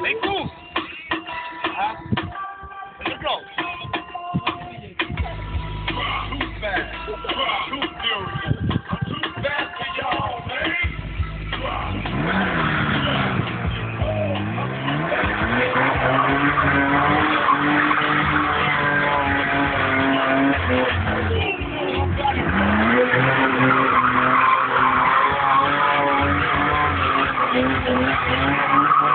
Vem, Cu! Thank you.